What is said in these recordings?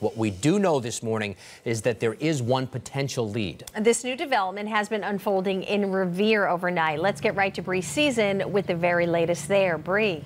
What we do know this morning is that there is one potential lead. This new development has been unfolding in Revere overnight. Let's get right to Bree Sison with the very latest there. Bree.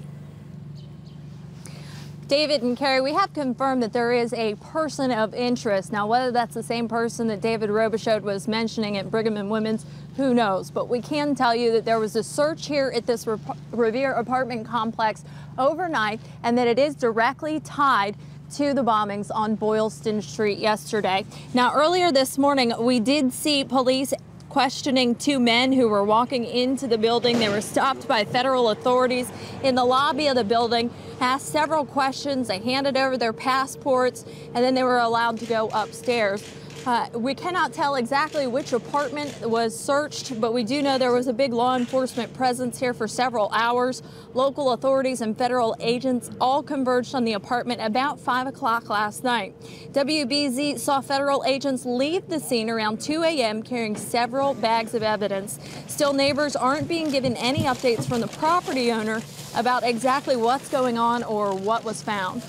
David and Carrie, we have confirmed that there is a person of interest. Now, whether that's the same person that David Robichaud was mentioning at Brigham and Women's, who knows? But we can tell you that there was a search here at this Revere apartment complex overnight and that it is directly tied to the bombings on Boylston Street yesterday. Now, earlier this morning, we did see police questioning two men who were walking into the building. They were stopped by federal authorities in the lobby of the building, asked several questions. They handed over their passports, and then they were allowed to go upstairs. Uh, we cannot tell exactly which apartment was searched, but we do know there was a big law enforcement presence here for several hours. Local authorities and federal agents all converged on the apartment about 5 o'clock last night. WBZ saw federal agents leave the scene around 2 a.m. carrying several bags of evidence. Still, neighbors aren't being given any updates from the property owner about exactly what's going on or what was found.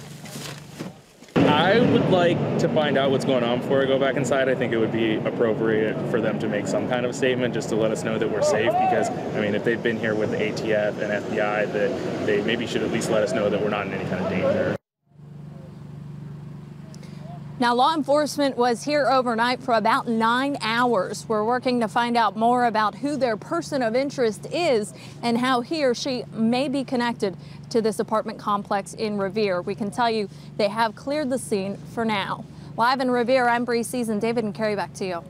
I would like to find out what's going on before I go back inside. I think it would be appropriate for them to make some kind of statement just to let us know that we're safe because, I mean, if they've been here with the ATF and FBI, that they maybe should at least let us know that we're not in any kind of danger. Now, law enforcement was here overnight for about nine hours. We're working to find out more about who their person of interest is and how he or she may be connected to this apartment complex in Revere. We can tell you they have cleared the scene for now. Live in Revere, I'm Bree Sison. David and Carrie, back to you.